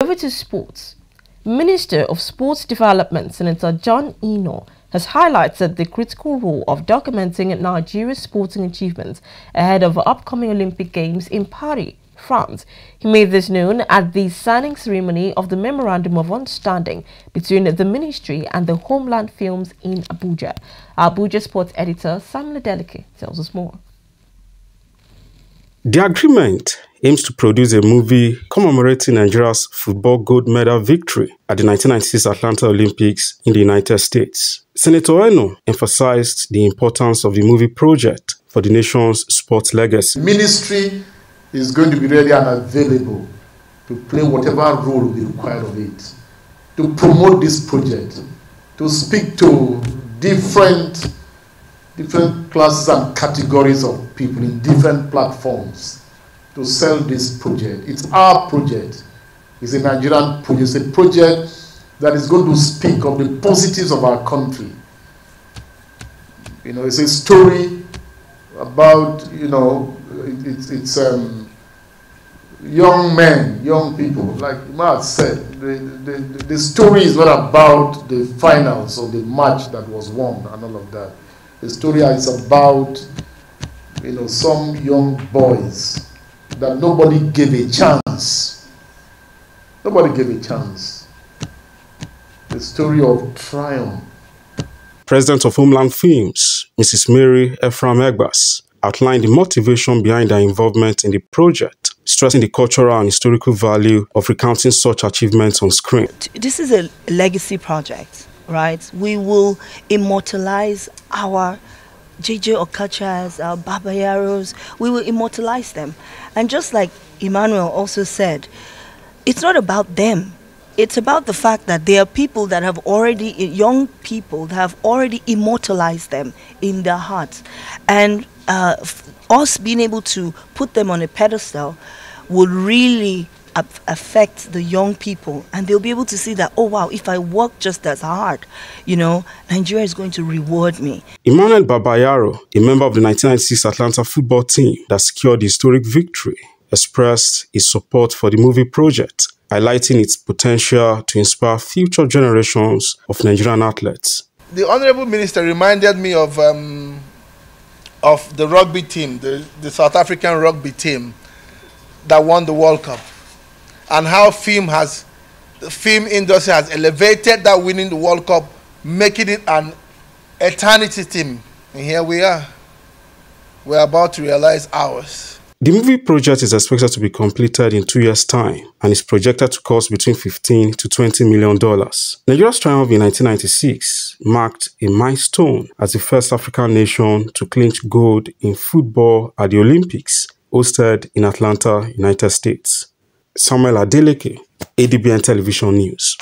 Over to sports. Minister of Sports Development, Senator John Enoh, has highlighted the critical role of documenting Nigeria's sporting achievements ahead of upcoming Olympic Games in Paris, France. He made this known at the signing ceremony of the Memorandum of Understanding between the ministry and the Homeland Films in Abuja. Our Abuja sports editor Sam Adeleke tells us more. The agreement aims to produce a movie commemorating Nigeria's football gold medal victory at the 1996 Atlanta Olympics in the United States. Senator Enoh emphasized the importance of the movie project for the nation's sports legacy. Ministry is going to be ready and available to play whatever role will be required of it, to promote this project, to speak to different different classes and categories of people in different platforms to sell this project. It's our project. It's a Nigerian project. It's a project that is going to speak of the positives of our country. You know, it's a story about, you know, it's, it's um, young men, young people. Like Matt said, the, the, the story is not about the finals or the match that was won and all of that. The story is about, you know, some young boys that nobody gave a chance. Nobody gave a chance. The story of triumph. President of Homeland Films, Mrs. Mary Ephraim Egbas, outlined the motivation behind their involvement in the project, stressing the cultural and historical value of recounting such achievements on screen. This is a legacy project right? We will immortalize our JJ Okochas, our Babayaros. We will immortalize them. And just like Emmanuel also said, it's not about them. It's about the fact that there are people that have already, young people that have already immortalized them in their hearts. And uh, us being able to put them on a pedestal would really affect the young people and they'll be able to see that oh wow if i work just as hard you know nigeria is going to reward me. Emmanuel babayaro a member of the 1996 atlanta football team that secured the historic victory expressed his support for the movie project highlighting its potential to inspire future generations of nigerian athletes. The honorable minister reminded me of um, of the rugby team the, the south african rugby team that won the world cup and how film has the film industry has elevated that winning the World Cup, making it an eternity team. And here we are. We're about to realize ours. The movie project is expected to be completed in two years' time and is projected to cost between 15 to 20 million dollars. Nigeria's triumph in 1996 marked a milestone as the first African nation to clinch gold in football at the Olympics hosted in Atlanta, United States. Samuel Adeleke, ADBN Television News.